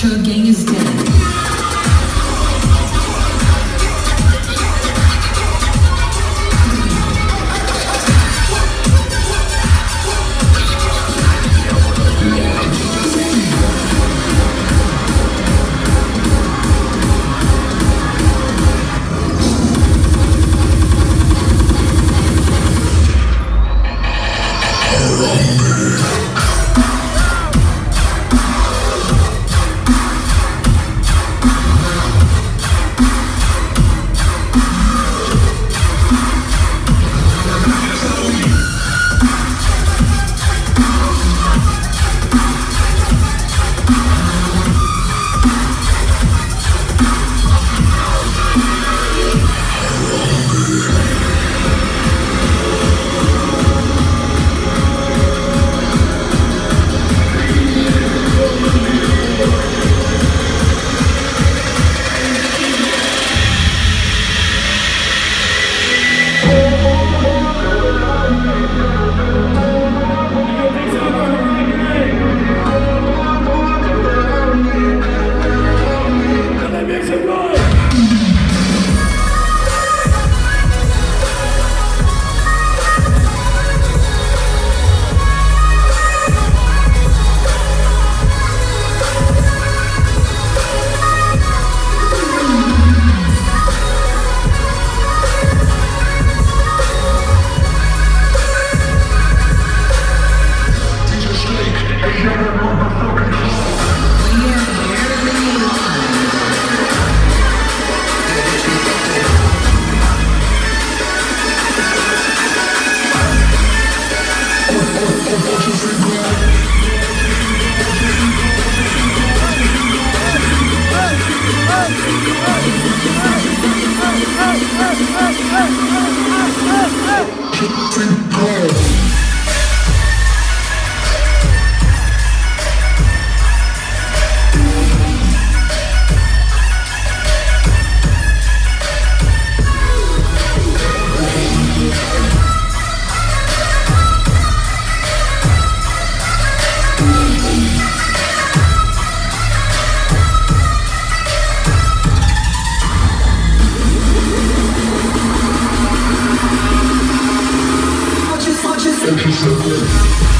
Sure Gang is dead.